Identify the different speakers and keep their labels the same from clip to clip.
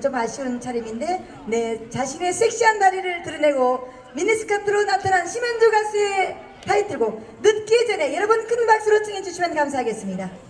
Speaker 1: 좀 아쉬운 차림인데 네 자신의 섹시한 다리를 드러내고 미니스커트로 나타난 심현주 가수의 타이틀곡 늦기 전에 여러분 큰 박수로 청해 주시면 감사하겠습니다.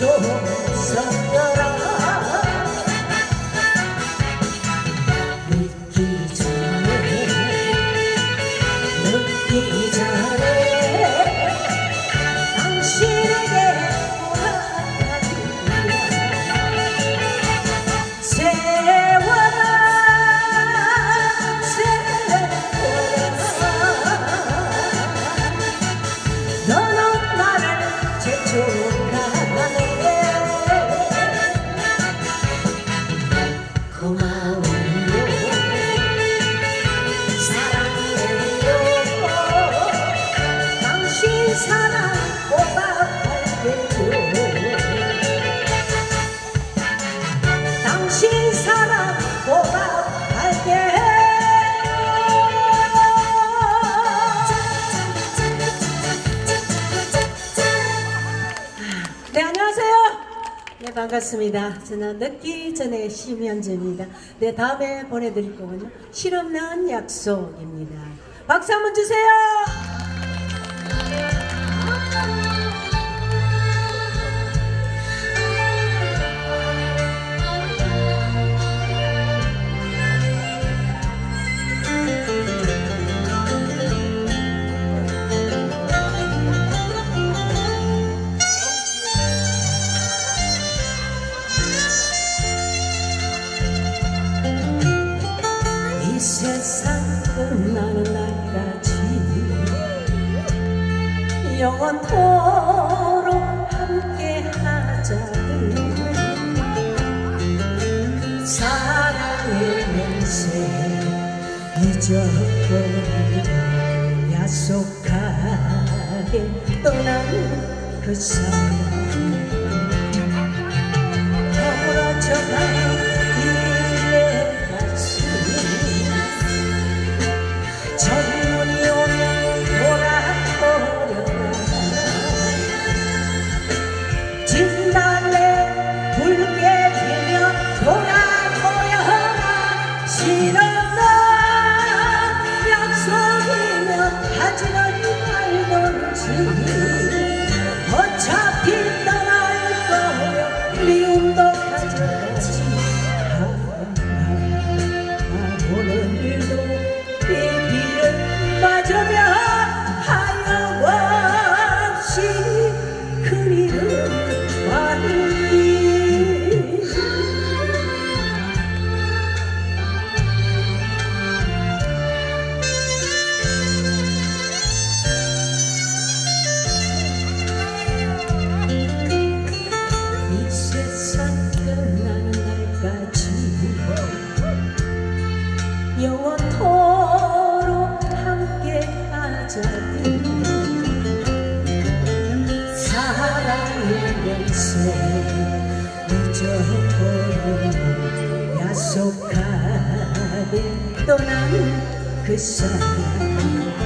Speaker 2: 기좀 네 안녕하세요. 네 반갑습니다. 저는 늦기 전에 심현주입니다. 네 다음에 보내드릴 거군요. 실없는 약속입니다. 박수 한번 주세요 세상 끝나는 날까지. 영원토록 함께 하자들 사랑의 맹세 잊어버리고 약속하게 떠난 그 사람. 허물어져가 Andrews. 새 잊어버리고 약속하게 떠난 그 사람.